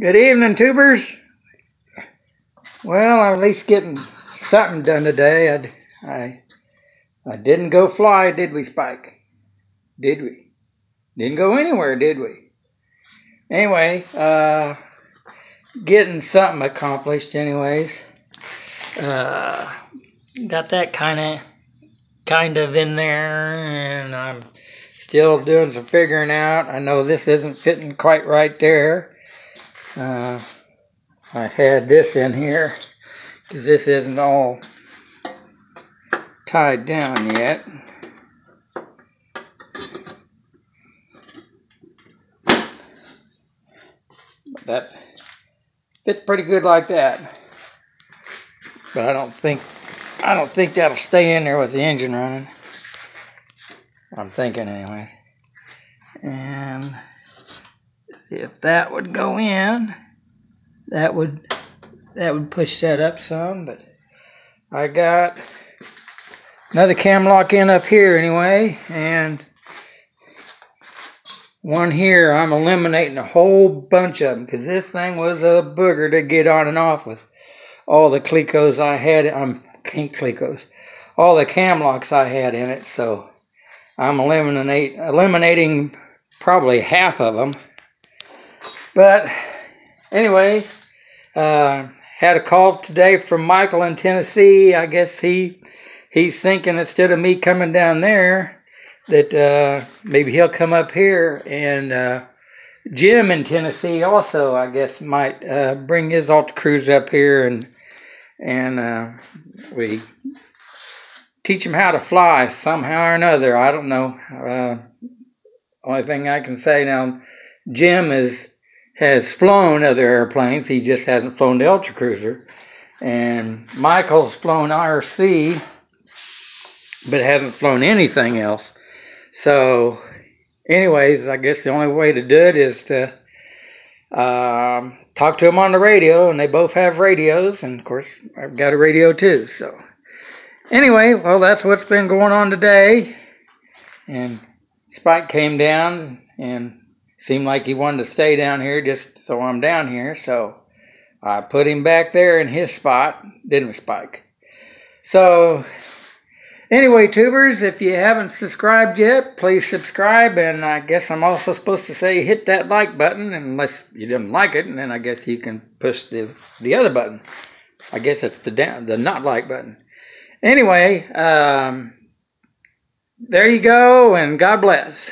Good evening, tubers. Well, I'm at least getting something done today. I, I, I didn't go fly, did we, Spike? Did we? Didn't go anywhere, did we? Anyway, uh, getting something accomplished, anyways. Uh, got that kind of, kind of in there, and I'm still doing some figuring out. I know this isn't fitting quite right there. Uh, I had this in here because this isn't all tied down yet. But that fits pretty good like that. But I don't think I don't think that'll stay in there with the engine running. I'm thinking anyway. And if that would go in, that would that would push that up some, but I got another cam lock in up here anyway, and one here. I'm eliminating a whole bunch of them because this thing was a booger to get on and off with all the Clecos I had. I'm um, Clecos, all the cam locks I had in it. So I'm eliminate eliminating probably half of them. But anyway, uh, had a call today from Michael in Tennessee. I guess he he's thinking instead of me coming down there, that uh, maybe he'll come up here and uh, Jim in Tennessee also, I guess, might uh, bring his Ultra Cruiser up here and and uh, we teach him how to fly somehow or another. I don't know. Uh, only thing I can say now, Jim is has flown other airplanes. He just hasn't flown the Ultra Cruiser. And Michael's flown RC, but hasn't flown anything else. So, anyways, I guess the only way to do it is to um, talk to them on the radio, and they both have radios. And of course, I've got a radio too. So, anyway, well, that's what's been going on today. And Spike came down and seemed like he wanted to stay down here just so I'm down here. So I put him back there in his spot, didn't Spike? So anyway, tubers, if you haven't subscribed yet, please subscribe. And I guess I'm also supposed to say hit that like button, unless you didn't like it, and then I guess you can push the the other button. I guess it's the down, the not like button. Anyway, um, there you go, and God bless.